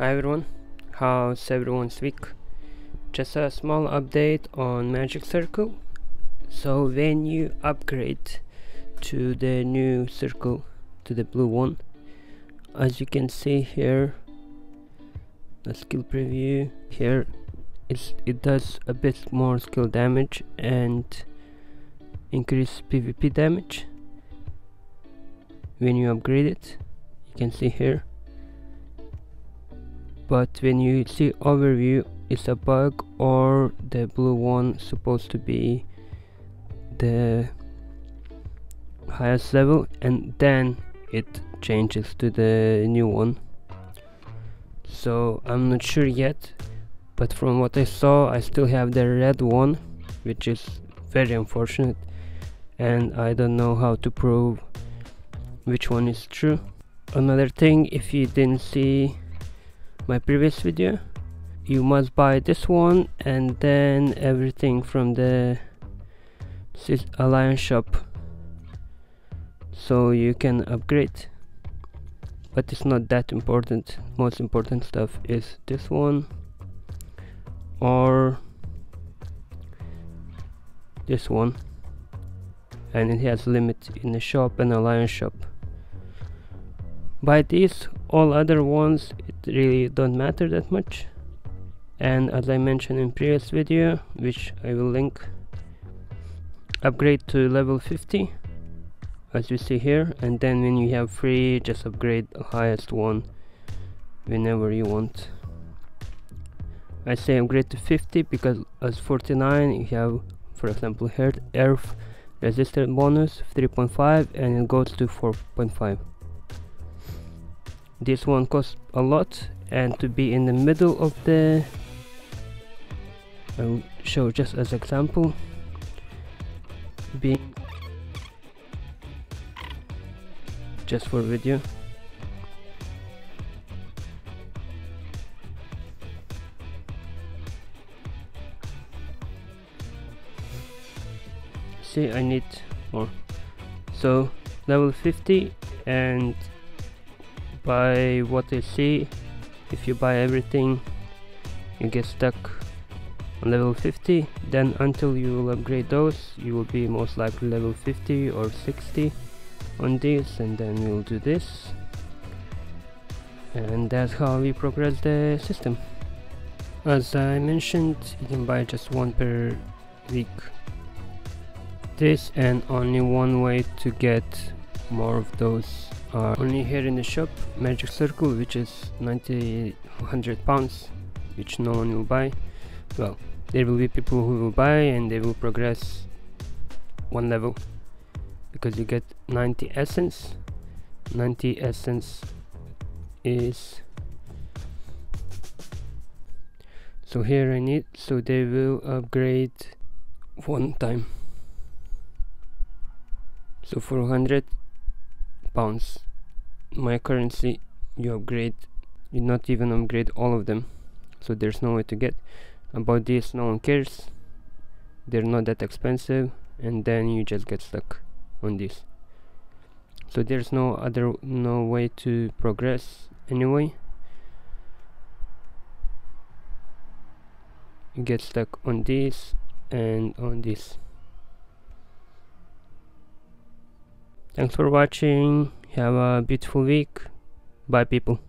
Hi everyone, how's everyone's week? Just a small update on Magic Circle. So when you upgrade to the new circle, to the blue one, as you can see here, the skill preview here, it does a bit more skill damage and increase PvP damage when you upgrade it. You can see here but when you see overview it's a bug or the blue one supposed to be the highest level and then it changes to the new one. So I'm not sure yet but from what I saw I still have the red one which is very unfortunate and I don't know how to prove which one is true. Another thing if you didn't see my previous video. You must buy this one and then everything from the alliance shop. So you can upgrade. But it's not that important. Most important stuff is this one or this one. And it has limit in the shop and alliance shop. By these all other ones really don't matter that much. And as I mentioned in previous video which I will link upgrade to level 50 as you see here. And then when you have free just upgrade the highest one whenever you want. I say upgrade to 50 because as 49 you have for example here earth resistant bonus 3.5 and it goes to 4.5 this one costs a lot and to be in the middle of the I'll show just as example. Being just for video. See I need more. So level 50 and by what I see. If you buy everything you get stuck on level 50 then until you will upgrade those you will be most likely level 50 or 60 on this and then we'll do this. And that's how we progress the system. As I mentioned you can buy just one per week. This and only one way to get more of those are only here in the shop magic circle which is 90 100 pounds which no one will buy. Well there will be people who will buy and they will progress one level. Because you get 90 essence. 90 essence is so here I need so they will upgrade one time. So for 100 pounds. My currency you upgrade you not even upgrade all of them so there's no way to get. About this no one cares. They're not that expensive and then you just get stuck on this. So there's no other no way to progress anyway. You get stuck on this and on this Thanks for watching. Have a beautiful week. Bye people.